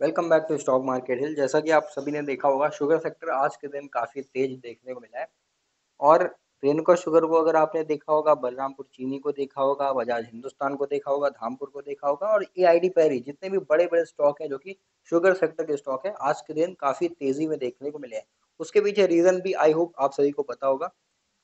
Welcome back to stock market hill जैसा कि आप सभी ने देखा होगा शुगर सेक्टर आज के दिन काफ़ी तेज देखने को मिला है। और रेणुका शुगर को अगर आपने देखा होगा, बलरामपुर चीनी को देखा होगा, बजाज हिंदुस्तान को देखा होगा, धामपुर को देखा होगा और ए आई पैरी, जितने भी बड़े बड़े स्टॉक हैं जो कि शुगर सेक्टर के स्टॉक है, आज के दिन काफ़ी तेज़ी में देखने को मिले हैं। उसके पीछे रीज़न भी आई होप आप सभी को पता होगा।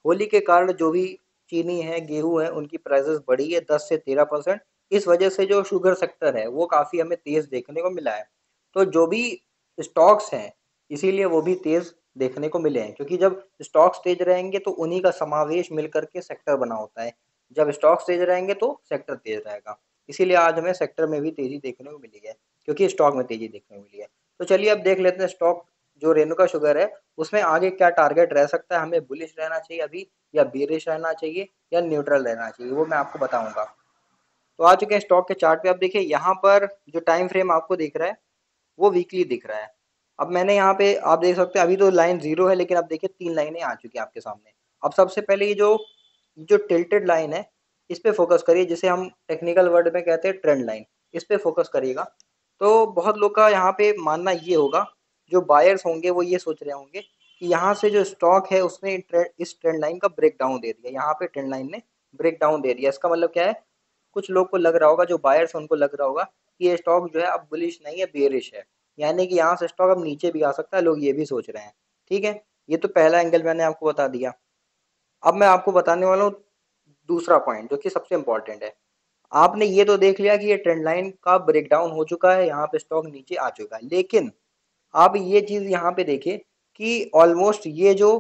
होली के कारण जो भी चीनी है, गेहूँ है, उनकी प्राइजेस बढ़ी है दस से तेरह परसेंट इस वजह से जो शुगर सेक्टर है, वो काफ़ी हमें तेज़ देखने को मिला है। तो जो भी स्टॉक्स हैं, इसीलिए वो भी तेज़ देखने को मिले हैं। क्योंकि जब स्टॉक्स तेज रहेंगे तो उन्हीं का समावेश मिल करके सेक्टर बना होता है। जब स्टॉक्स तेज रहेंगे तो सेक्टर तेज रहेगा। इसीलिए आज हमें सेक्टर में भी तेज़ी देखने को मिली है, क्योंकि स्टॉक में तेज़ी देखने को मिली है। तो चलिए अब देख लेते हैं स्टॉक, जो रेणुका शुगर है, उसमें आगे क्या टारगेट रह सकता है? हमें बुलिश रहना चाहिए अभी, या बेरिश रहना चाहिए, या न्यूट्रल रहना चाहिए, वो मैं आपको बताऊँगा। तो आ चुके हैं स्टॉक के चार्ट पे। आप देखिए, यहाँ पर जो टाइम फ्रेम आपको दिख रहा है वो वीकली दिख रहा है। अब मैंने यहाँ पे, आप देख सकते हैं, अभी तो लाइन ज़ीरो है, लेकिन अब देखिए तीन लाइनें आ चुकी हैं आपके सामने। अब सबसे पहले ये जो जो टिल्टेड लाइन है, इस पे फोकस करिए, जिसे हम टेक्निकल वर्ड में कहते हैं ट्रेंड लाइन इस पे फोकस करिएगा। तो बहुत लोग का यहाँ पे मानना ये होगा, जो बायर्स होंगे, वो ये सोच रहे होंगे कि यहाँ से जो स्टॉक है, उसने इस ट्रेंड लाइन का ब्रेक डाउन दे दिया। यहाँ पे ट्रेंड लाइन ने ब्रेक डाउन दे दिया। इसका मतलब क्या है? कुछ लोग को लग रहा होगा, जो बायर्स उनको लग रहा होगा कि स्टॉक जो है अब बुलिश नहीं है बेरिश है। यानी कि यहाँ से स्टॉक अब नीचे भी आ सकता है, लोग ये भी सोच रहे हैं। ठीक है? ये तो पहला एंगल मैंने आपको बता दिया। अब मैं आपको बताने वाला हूँ दूसरा पॉइंट जो कि सबसे इंपॉर्टेंट है। आपने ये तो देख लिया कि ये ट्रेंड लाइन का ब्रेकडाउन हो चुका है, यहाँ पे स्टॉक नीचे आ चुका है। लेकिन आप ये चीज़ यहाँ पे देखिए कि ऑलमोस्ट ये जो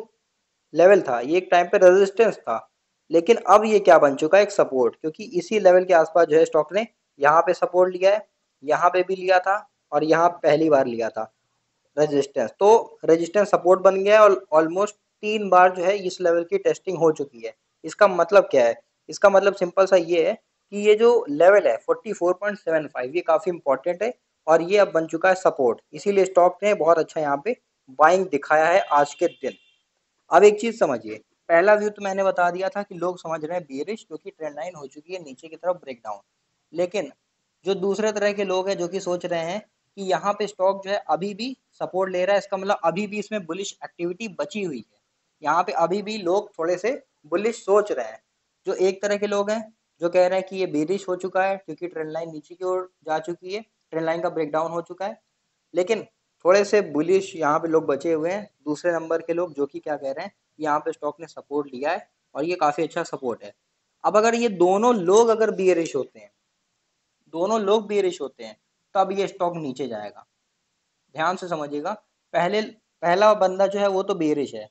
लेवल था, ये एक टाइम पे रेजिस्टेंस था। लेकिन अब ये क्या बन चुका है? एक सपोर्ट क्योंकि इसी लेवल के आसपास जो है स्टॉक ने यहाँ पे सपोर्ट लिया है, यहाँ पे भी लिया था और यहाँ पहली बार लिया था रेजिस्टेंस तो रेजिस्टेंस सपोर्ट बन गया है और ऑलमोस्ट तीन बार जो है इस लेवल की टेस्टिंग हो चुकी है। इसका मतलब क्या है? इसका मतलब सिंपल सा ये है कि ये जो लेवल है 44.75 ये काफ़ी इंपॉर्टेंट है और ये अब बन चुका है सपोर्ट इसीलिए स्टॉक ने बहुत अच्छा यहाँ पे बाइंग दिखाया है आज के दिन। अब एक चीज़ समझिए, पहला व्यू तो मैंने बता दिया था कि लोग समझ रहे हैं बेरिश क्योंकि ट्रेंड लाइन हो चुकी है, नीचे की तरफ़ ब्रेकडाउन लेकिन जो दूसरे तरह के लोग हैं जो कि सोच रहे हैं कि यहाँ पे स्टॉक जो है अभी भी सपोर्ट ले रहा है, इसका मतलब अभी भी इसमें बुलिश एक्टिविटी बची हुई है। यहाँ पे अभी भी लोग थोड़े से बुलिश सोच रहे हैं। जो एक तरह के लोग हैं, जो कह रहे हैं कि ये बेरिश हो चुका है क्योंकि ट्रेंड लाइन नीचे की ओर जा चुकी है ट्रेंड लाइन का ब्रेकडाउन हो चुका है। लेकिन थोड़े से बुलिश यहाँ पे लोग बचे हुए हैं, दूसरे नंबर के लोग जो कि क्या कह रहे हैं यहाँ पे स्टॉक ने सपोर्ट लिया है और ये काफ़ी अच्छा सपोर्ट है। अब अगर ये दोनों लोग अगर बियरिश होते हैं दोनों लोग बेरिश होते हैं, तब ये स्टॉक नीचे जाएगा। ध्यान से समझिएगा, पहले, पहला बंदा जो है वो तो बेरिश है,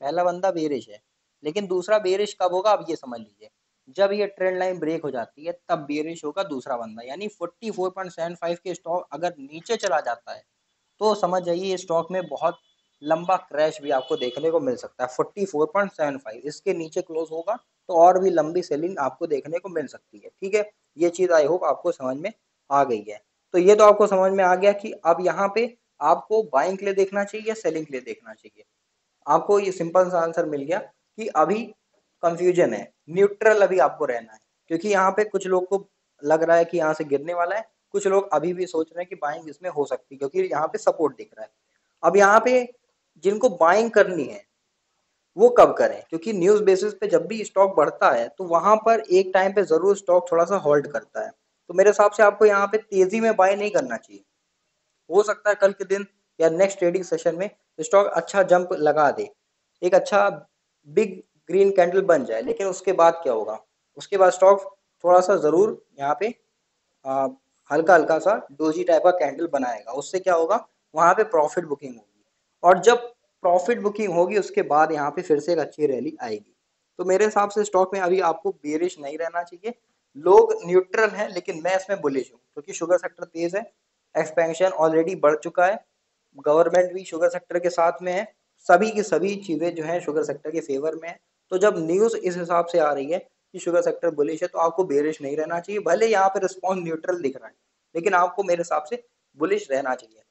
पहला बंदा बेरिश है, लेकिन दूसरा बेरिश कब होगा, अब ये समझ लीजिए। जब ये ट्रेंड लाइन ब्रेक हो जाती है, तब बेरिश होगा दूसरा बंदा, यानी 44.75 के स्टॉक अगर नीचे चला जाता है तो समझ जाइए ये स्टॉक में बहुत लंबा क्रैश भी आपको देखने को मिल सकता है। 44.75 इसके नीचे क्लोज होगा तो और भी लंबी सेलिंग आपको देखने को मिल सकती है। ठीक है? ये चीज़ आई होप आपको समझ में आ गई है। तो ये तो आपको समझ में आ गया कि अब यहाँ पे आपको बाइंग के लिए देखना चाहिए या सेलिंग के लिए देखना चाहिए। आपको ये सिंपल सा आंसर मिल गया कि अभी कंफ्यूजन है न्यूट्रल अभी आपको रहना है। क्योंकि यहाँ पे कुछ लोग को लग रहा है कि यहाँ से गिरने वाला है, कुछ लोग अभी भी सोच रहे हैं कि बाइंग इसमें हो सकती है, क्योंकि यहाँ पे सपोर्ट दिख रहा है। अब यहाँ पे जिनको बाइंग करनी है वो कब करें? क्योंकि न्यूज़ बेसिस पे जब भी स्टॉक बढ़ता है तो वहाँ पर एक टाइम पे ज़रूर स्टॉक थोड़ा सा होल्ड करता है। तो मेरे हिसाब से आपको यहाँ पे तेज़ी में बाय नहीं करना चाहिए। हो सकता है कल के दिन या नेक्स्ट ट्रेडिंग सेशन में स्टॉक अच्छा जंप लगा दे। एक अच्छा बिग ग्रीन कैंडल बन जाए। लेकिन उसके बाद क्या होगा? उसके बाद स्टॉक थोड़ा सा ज़रूर यहाँ पे हल्का हल्का सा डोजी टाइप का कैंडल बनाएगा। उससे क्या होगा? वहाँ पे प्रॉफिट बुकिंग होगी। और जब प्रॉफिट बुकिंग होगी, उसके बाद यहाँ पे फिर से एक अच्छी रैली आएगी। तो मेरे हिसाब से स्टॉक में अभी आपको बेरिश नहीं रहना चाहिए। लोग न्यूट्रल हैं, लेकिन मैं इसमें बुलिश हूँ, क्योंकि शुगर सेक्टर तेज है। एक्सपेंशन ऑलरेडी बढ़ चुका है। गवर्नमेंट भी शुगर सेक्टर के साथ में है। सभी की सभी चीज़ें जो है शुगर सेक्टर के फेवर में है। तो जब न्यूज़ इस हिसाब से आ रही है कि शुगर सेक्टर बुलिश है तो आपको बेरिश नहीं रहना चाहिए। भले यहाँ पे रिस्पॉन्स न्यूट्रल दिख रहा है, लेकिन आपको मेरे हिसाब से बुलिश रहना चाहिए।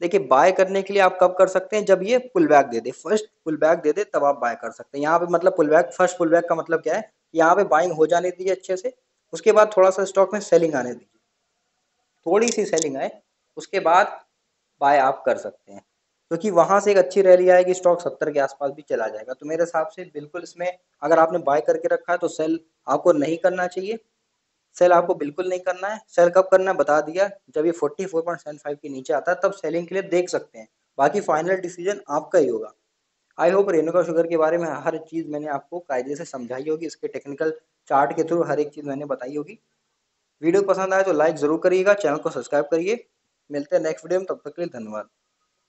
देखिए बाय करने के लिए आप कब कर सकते हैं? जब ये पुल बैक दे दे। फ़र्स्ट पुल बैक दे दे, तब आप बाय कर सकते हैं। यहाँ पे मतलब pull back first pull back का मतलब क्या है? यहाँ पे बाइंग हो जाने दीजिए अच्छे से। उसके बाद थोड़ा सा स्टॉक में सेलिंग आने दीजिए। थोड़ी सी सेलिंग आए, उसके बाद बाय आप कर सकते हैं। क्योंकि तो वहाँ से एक अच्छी रैली आएगी स्टॉक सत्तर के आसपास भी चला जाएगा। तो मेरे हिसाब से बिल्कुल इसमें अगर आपने बाय करके रखा है तो सेल आपको नहीं करना चाहिए। सेल आपको बिल्कुल नहीं करना है। सेल कब करना है, बता दिया। जब ये forty four point seven five के नीचे आता है, तब सेलिंग के लिए देख सकते हैं। बाकी फाइनल डिसीज़न आपका ही होगा। आई होप रेणुका शुगर के बारे में हर चीज़ मैंने आपको कायदे से समझाई होगी। इसके टेक्निकल चार्ट के थ्रू हर एक चीज़ मैंने बताई होगी। वीडियो पसंद आए तो लाइक ज़रूर करिएगा चैनल को सब्सक्राइब करिए। मिलते हैं नेक्स्ट वीडियो में, तब तक के लिए धन्यवाद।